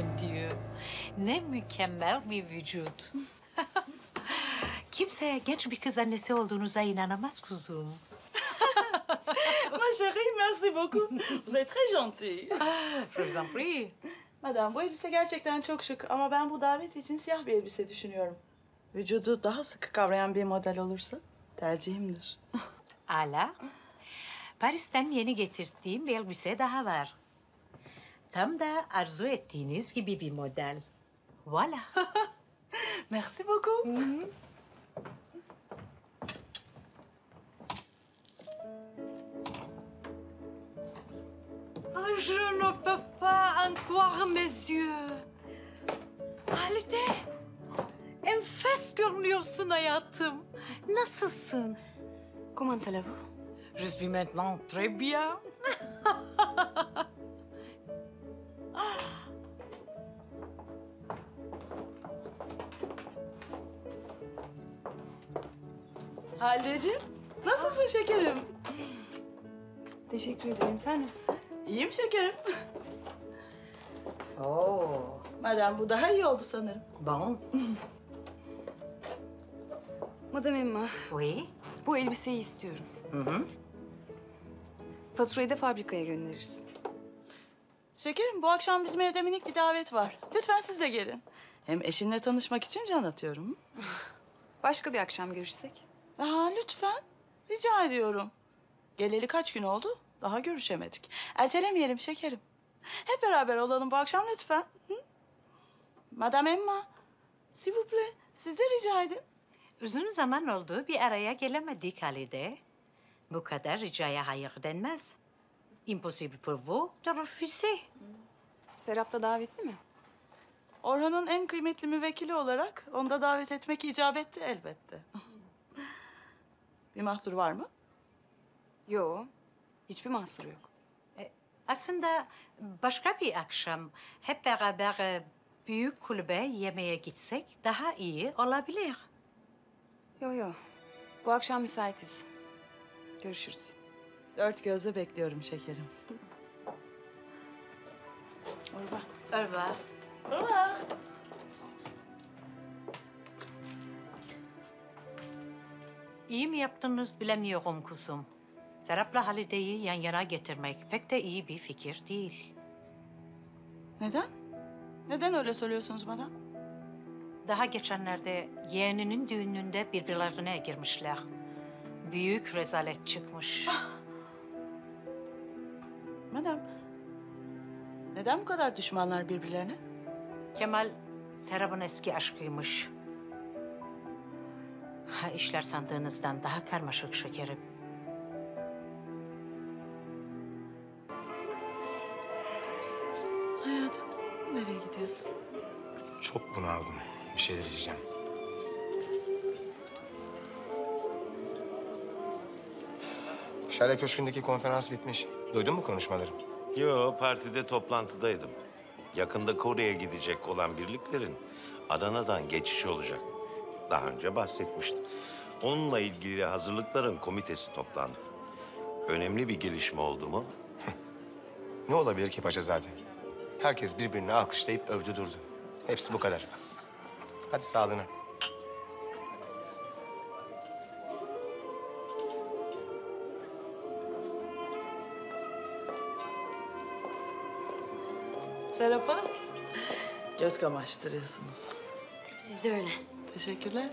mon Dieu. Ne mükemmel bir vücut. Kimse genç bir kız annesi olduğunuza inanamaz kuzum. Ma chérie, merci beaucoup. Vous êtes très gentille. Je vous en prie. Madame, bu elbise gerçekten çok şık ama ben bu davet için siyah bir elbise düşünüyorum. Vücudu daha sıkı kavrayan bir model olursa tercihimdir. Ala, Paris'ten yeni getirdiğim bir elbise daha var. Tam da arzu ettiğiniz gibi bir model. Voilà. Merci beaucoup. Ah, je ne peux pas en croire mes yeux. Halide, enfes görünüyorsun hayatım. Nasılsın? Comment allez-vous? Je suis maintenant très bien. Haldeciğim, nasılsın şekerim? Teşekkür ederim. Sen nasılsın? İyiyim şekerim. Oh, Madem bu daha iyi oldu sanırım. bon. Madame Emma, Oui. bu elbiseyi istiyorum. Hı hı. Faturayı da fabrikaya gönderirsin. Şekerim, bu akşam bizim evde minik bir davet var. Lütfen siz de gelin. Hem eşinle tanışmak için can atıyorum. Başka bir akşam görüşsek. Aa, lütfen. Rica ediyorum. Geleli kaç gün oldu? Daha görüşemedik. Ertelemeyelim şekerim. Hep beraber olalım bu akşam lütfen. Hı? Madame Emma, s'il vous plaît, siz de rica edin. Uzun zaman oldu bir araya gelemedik Halide. Bu kadar ricaya hayır denmez. Impossible pour vous de refuser. Serap da davetli mi? Orhan'ın en kıymetli müvekkili olarak onu da davet etmek icap etti elbette. Bir mahsur var mı? Yo, hiçbir mahsuru yok. Aslında başka bir akşam hep beraber e, büyük kulübe yemeğe gitsek daha iyi olabilir. Yo yo, bu akşam müsaitiz. Görüşürüz. Dört gözle bekliyorum şekerim. Au revoir. Au revoir. Au revoir. İyi mi yaptınız bilemiyorum kuzum. Serap'la Halide'yi yan yana getirmek pek de iyi bir fikir değil. Neden? Neden öyle söylüyorsunuz bana? Daha geçenlerde yeğeninin düğününde birbirlerine girmişler. Büyük rezalet çıkmış. Madem, neden bu kadar düşmanlar birbirlerine? Kemal Serap'ın eski aşkıymış. Ha, işler sandığınızdan daha karmaşık şekerim. Hayatım, nereye gidiyorsun? Çok bunaldım. Bir şeyler içeceğim. Şale Köşkü'ndeki konferans bitmiş. Duydun mu konuşmaları? Yo, partide toplantıdaydım. Yakında Kore'ye gidecek olan birliklerin Adana'dan geçişi olacak. Daha önce bahsetmiştim. Onunla ilgili hazırlıkların komitesi toplandı. Önemli bir gelişme oldu mu? Ne olabilir ki paşa zaten? Herkes birbirini alkışlayıp övdü durdu. Hepsi bu kadar. Hadi sağlığına. Serap Hanım. Göz kamaştırıyorsunuz. Siz de öyle. Teşekkürler.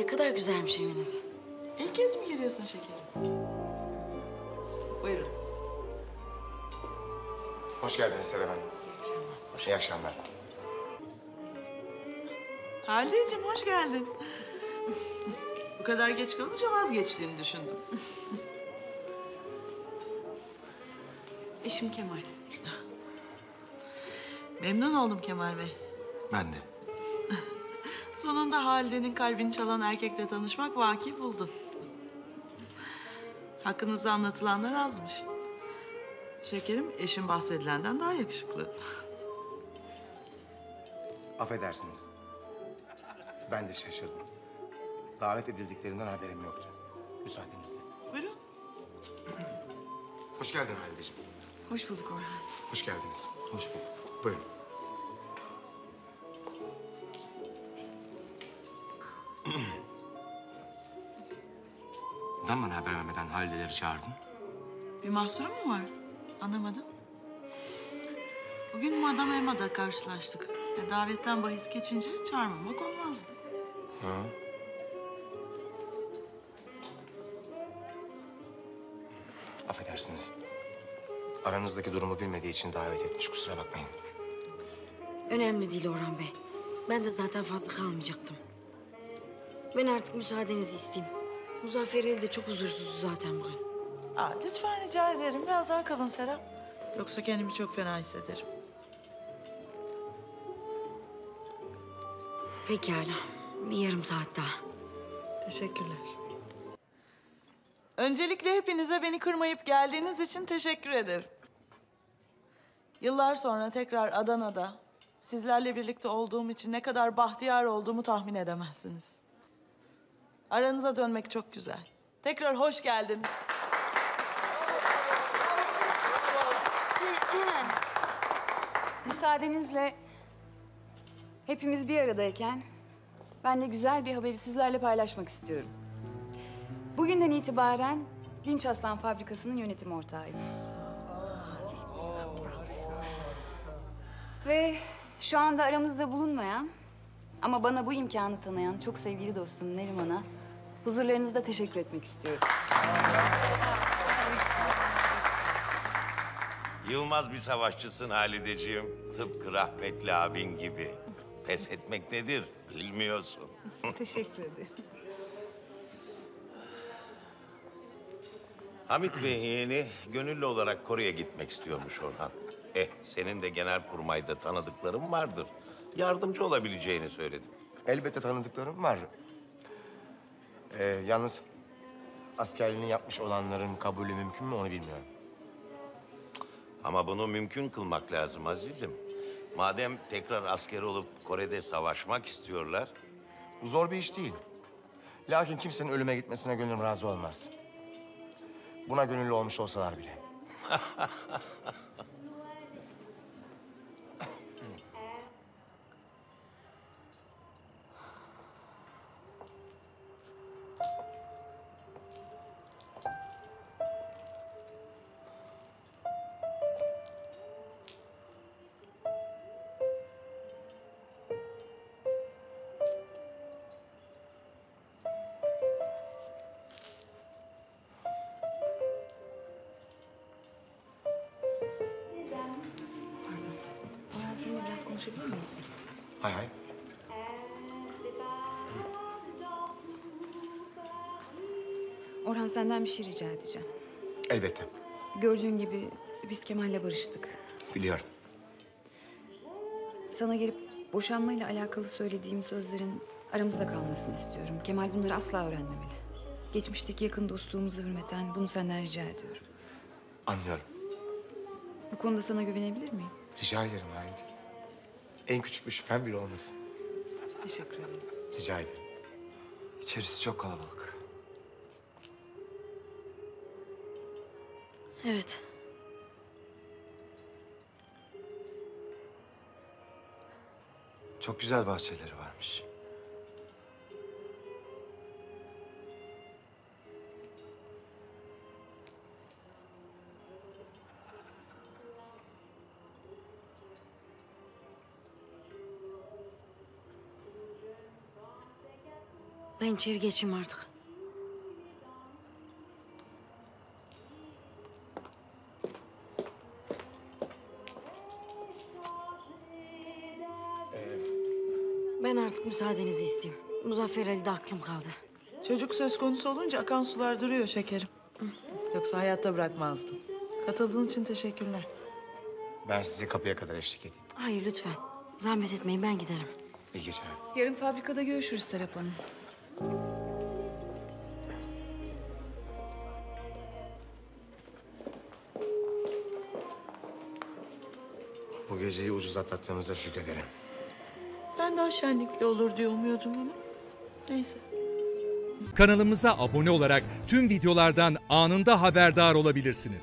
Ne kadar güzelmiş eviniz. İlk kez mi geliyorsun şekerim? Buyurun. Hoş geldiniz Serap Hanım. İyi akşamlar. Haldeciğim hoş geldin. Bu kadar geç kalınca vazgeçtiğini düşündüm. Eşim Kemal. Memnun oldum Kemal Bey. Ben de. Sonunda Halide'nin kalbini çalan erkekle tanışmak vaki buldu. Hakkınızda anlatılanlar azmış. Şekerim eşim bahsedilenden daha yakışıklı. Affedersiniz. Ben de şaşırdım. Davet edildiklerinden haberim yoktu. Müsaadenizle. Buyurun. Hoş geldin Halideciğim. Hoş bulduk Orhan. Hoş geldiniz. Hoş bulduk. Buyurun. Neden bana haber vermeden Halide'leri çağırdın? Bir mahsuru mu var? Anlamadım. Bugün Madame Emma'da karşılaştık. E, davetten bahis geçince çağırmamak olmazdı. Ha? Affedersiniz. Aranızdaki durumu bilmediği için davet etmiş. Kusura bakmayın. Önemli değil Orhan Bey. Ben de zaten fazla kalmayacaktım. Ben artık müsaadenizi isteyeyim. Muzaffer Ali de çok huzursuz zaten bugün. Aa, lütfen rica ederim. Biraz daha kalın Serap. Yoksa kendimi çok fena hissederim. Pekala. Bir yarım saat daha. Teşekkürler. Öncelikle hepinize beni kırmayıp geldiğiniz için teşekkür ederim. Yıllar sonra tekrar Adana'da sizlerle birlikte olduğum için ne kadar bahtiyar olduğumu tahmin edemezsiniz. Aranıza dönmek çok güzel. Tekrar hoş geldiniz. Müsaadenizle hepimiz bir aradayken ben de güzel bir haberi sizlerle paylaşmak istiyorum. Bugünden itibaren Dinç Aslan Fabrikası'nın yönetim ortağıyım. Ve şu anda aramızda bulunmayan ama bana bu imkanı tanıyan çok sevgili dostum Neriman'a huzurlarınızda teşekkür etmek istiyorum. Yılmaz bir savaşçısın Halideciğim. Tıpkı rahmetli abin gibi. Pes etmek nedir bilmiyorsun. Teşekkür ederim. Hamit Bey yeğeni gönüllü olarak Kore'ye gitmek istiyormuş Orhan. Eh senin de genel kurmayda tanıdıkların vardır. Yardımcı olabileceğini söyledim. Elbette tanıdıklarım var. Ee, yalnız askerliğini yapmış olanların kabulü mümkün mü onu bilmiyorum. Ama bunu mümkün kılmak lazım azizim. Madem tekrar asker olup Kore'de savaşmak istiyorlar... Bu zor bir iş değil. Lakin kimsenin ölüme gitmesine gönlüm razı olmaz. Buna gönüllü olmuş olsalar bile. konuşabilir miyiz? Hay hay. Orhan senden bir şey rica edeceğim. Elbette. Gördüğün gibi biz Kemal'le barıştık. Biliyorum. Sana gelip boşanmayla alakalı söylediğim sözlerin aramızda kalmasını istiyorum. Kemal bunları asla öğrenmemeli. Geçmişteki yakın dostluğumuzu hürmeten bunu senden rica ediyorum. Anlıyorum. Bu konuda sana güvenebilir miyim? Rica ederim Halide. En küçük bir şüphem bile olmasın. Teşekkür ederim. Rica ederim. İçerisi çok kalabalık. Evet. Çok güzel bahçeleri varmış. Ben içeri geçeyim artık. Ben artık müsaadenizi isteyeyim. Muzaffer Ali'de aklım kaldı. Çocuk söz konusu olunca akan sular duruyor şekerim. Yoksa hayatta bırakmazdım. Katıldığın için teşekkürler. Ben size kapıya kadar eşlik edeyim. Hayır lütfen. Zahmet etmeyin ben giderim. İyi geceler. Yarın fabrikada görüşürüz Serap Hanım. Geceyi ucuz atlattığımıza şükrederim. Ben daha şenlikli olur diye umuyordum ama. Neyse. Kanalımıza abone olarak tüm videolardan anında haberdar olabilirsiniz.